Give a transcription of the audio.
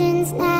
now